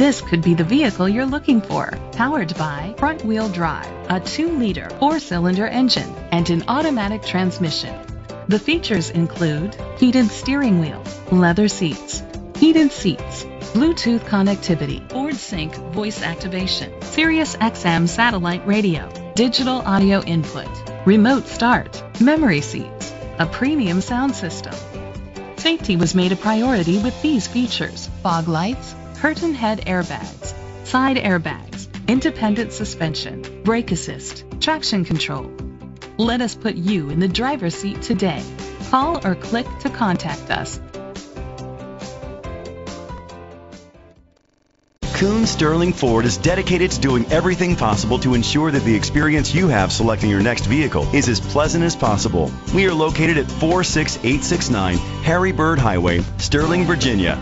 This could be the vehicle you're looking for. Powered by front wheel drive, a 2 liter, 4 cylinder engine, and an automatic transmission. The features include heated steering wheel, leather seats, heated seats, Bluetooth connectivity, Ford Sync voice activation, Sirius XM satellite radio, digital audio input, remote start, memory seats, a premium sound system. Safety was made a priority with these features. Fog lights, curtain head airbags, side airbags, independent suspension, brake assist, traction control. Let us put you in the driver's seat today. Call or click to contact us Koons Sterling Ford is dedicated to doing everything possible to ensure that the experience you have selecting your next vehicle is as pleasant as possible. We are located at 46869 Harry Byrd Highway, Sterling, Virginia